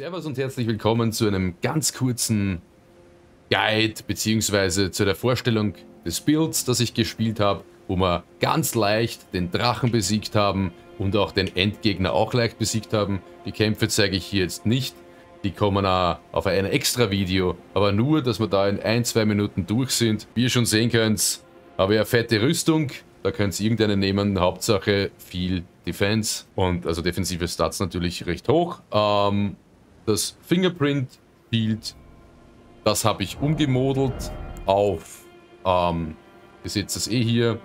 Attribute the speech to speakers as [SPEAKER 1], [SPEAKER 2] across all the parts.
[SPEAKER 1] Servus und herzlich willkommen zu einem ganz kurzen Guide beziehungsweise zu der Vorstellung des Builds, das ich gespielt habe, wo wir ganz leicht den Drachen besiegt haben und auch den Endgegner auch leicht besiegt haben. Die Kämpfe zeige ich hier jetzt nicht, die kommen auch auf ein extra Video, aber nur, dass wir da in ein, zwei Minuten durch sind. Wie ihr schon sehen könnt, habe ich eine fette Rüstung, da könnt ihr irgendeine nehmen, Hauptsache viel Defense und also defensive Stats natürlich recht hoch. Ähm, das Fingerprint Field, das habe ich umgemodelt auf, ähm, ihr seht es eh hier,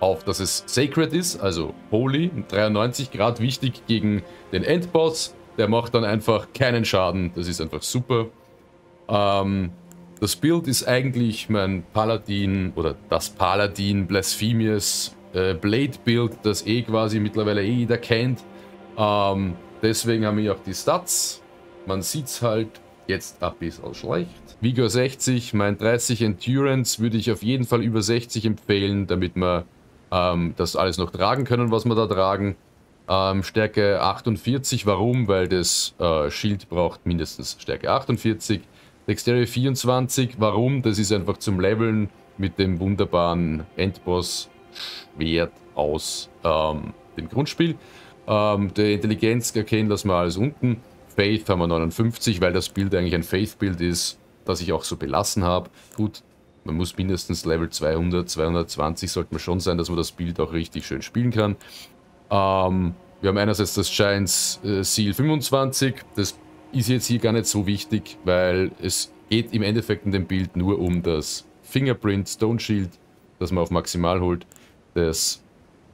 [SPEAKER 1] auf, dass es Sacred ist, also Holy, 93 Grad wichtig gegen den Endboss. Der macht dann einfach keinen Schaden, das ist einfach super. Ähm, das Bild ist eigentlich mein Paladin oder das Paladin Blasphemious äh, Blade Build, das eh quasi mittlerweile eh jeder kennt. Ähm, deswegen haben wir auch die Stats. Man sieht es halt jetzt ein bisschen schlecht. Vigor 60, mein 30 Endurance würde ich auf jeden Fall über 60 empfehlen, damit wir ähm, das alles noch tragen können, was wir da tragen. Ähm, Stärke 48, warum? Weil das äh, Schild braucht mindestens Stärke 48. Dexterity 24, warum? Das ist einfach zum Leveln mit dem wunderbaren Endboss-Schwert aus ähm, dem Grundspiel. Ähm, der Intelligenz erkennen lassen wir alles unten. Faith haben wir 59, weil das Bild eigentlich ein Faith-Bild ist, das ich auch so belassen habe. Gut, man muss mindestens Level 200, 220 sollte man schon sein, dass man das Bild auch richtig schön spielen kann. Ähm, wir haben einerseits das Giants äh, Seal 25, das ist jetzt hier gar nicht so wichtig, weil es geht im Endeffekt in dem Bild nur um das Fingerprint Stone Shield, das man auf Maximal holt, das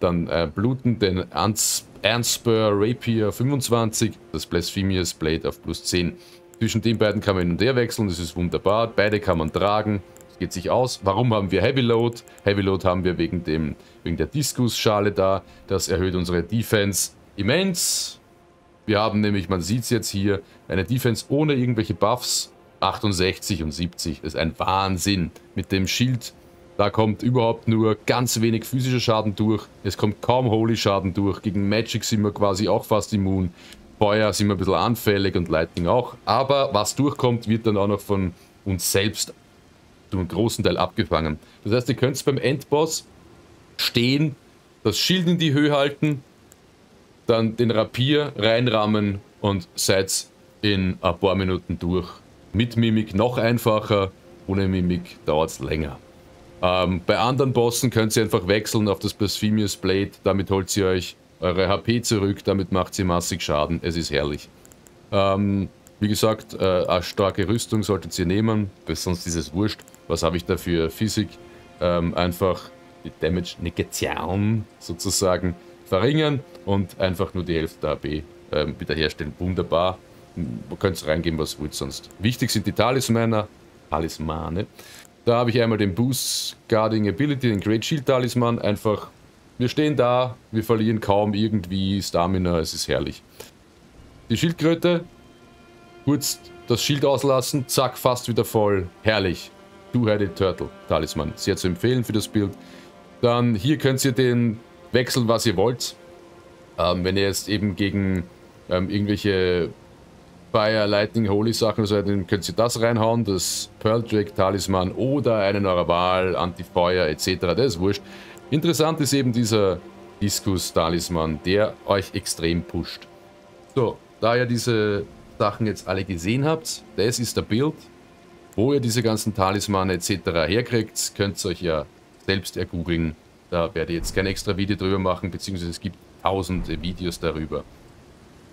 [SPEAKER 1] dann äh, Bluten, den Anspur Rapier 25, das Blasphemous Blade auf plus 10. Zwischen den beiden kann man hin und her wechseln, das ist wunderbar. Beide kann man tragen, das geht sich aus. Warum haben wir Heavy Load? Heavy Load haben wir wegen, dem, wegen der Diskus-Schale da. Das erhöht unsere Defense immens. Wir haben nämlich, man sieht es jetzt hier, eine Defense ohne irgendwelche Buffs. 68 und 70, das ist ein Wahnsinn. Mit dem Schild da kommt überhaupt nur ganz wenig physischer Schaden durch. Es kommt kaum Holy Schaden durch. Gegen Magic sind wir quasi auch fast immun. Feuer sind wir ein bisschen anfällig und Lightning auch. Aber was durchkommt, wird dann auch noch von uns selbst zu einem großen Teil abgefangen. Das heißt, ihr könnt beim Endboss stehen, das Schild in die Höhe halten, dann den Rapier reinrammen und seid in ein paar Minuten durch. Mit Mimik noch einfacher, ohne Mimik dauert es länger. Ähm, bei anderen Bossen könnt ihr einfach wechseln auf das Blasphemous Blade, damit holt ihr euch eure HP zurück, damit macht sie massig Schaden, es ist herrlich. Ähm, wie gesagt, äh, eine starke Rüstung solltet ihr nehmen, sonst ist es wurscht. Was habe ich da für Physik? Ähm, einfach die Damage Negation sozusagen verringern und einfach nur die Hälfte der HP ähm, wiederherstellen. Wunderbar. Man könnte reingehen, was wollt sonst. Wichtig sind die Talismane. Talismane. Da habe ich einmal den Boost Guarding Ability, den Great Shield Talisman. Einfach, wir stehen da, wir verlieren kaum irgendwie Stamina, es ist herrlich. Die Schildkröte, kurz das Schild auslassen, zack, fast wieder voll. Herrlich. Two-Headed Turtle Talisman. Sehr zu empfehlen für das Bild. Dann hier könnt ihr den wechseln, was ihr wollt. Ähm, wenn ihr jetzt eben gegen ähm, irgendwelche Fire, Lightning, Holy Sachen, also dann könnt ihr das reinhauen, das Pearl Drake Talisman oder einen eurer Wahl, Anti-Feuer etc., das ist wurscht. Interessant ist eben dieser Diskus Talisman, der euch extrem pusht. So, da ihr diese Sachen jetzt alle gesehen habt, das ist der Bild. Wo ihr diese ganzen Talismane etc. herkriegt, könnt ihr euch ja selbst ergoogeln. Da werde ich jetzt kein extra Video drüber machen, beziehungsweise es gibt tausende Videos darüber.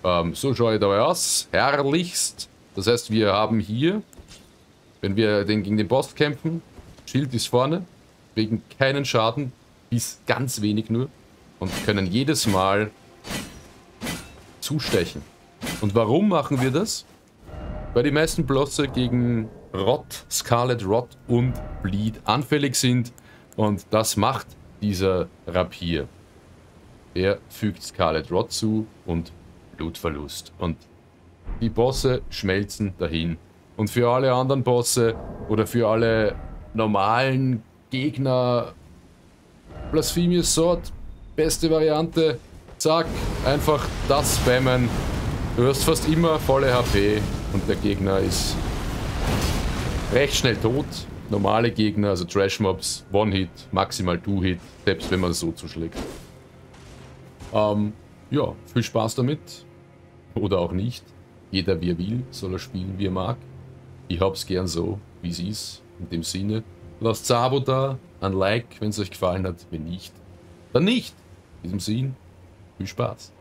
[SPEAKER 1] Ähm, so schaut dabei aus. Herrlichst. Das heißt, wir haben hier, wenn wir den, gegen den Boss kämpfen, Schild ist vorne, wegen keinen Schaden, bis ganz wenig nur. Und können jedes Mal zustechen. Und warum machen wir das? Weil die meisten Bosse gegen Rot, Scarlet Rot und Bleed anfällig sind. Und das macht dieser Rapier. Er fügt Scarlet Rot zu und Blutverlust. Und die Bosse schmelzen dahin. Und für alle anderen Bosse oder für alle normalen Gegner Blasphemous Sword, beste Variante. Zack, einfach das spammen Du hast fast immer volle HP und der Gegner ist recht schnell tot. Normale Gegner, also Trash-Mobs, One-Hit, maximal Two-Hit, selbst wenn man so zuschlägt. Ähm, ja, viel Spaß damit. Oder auch nicht. Jeder wie er will, soll er spielen wie er mag. Ich hab's gern so, wie es ist. In dem Sinne, lasst ein Abo da, ein Like, wenn es euch gefallen hat. Wenn nicht, dann nicht. In diesem Sinne, viel Spaß.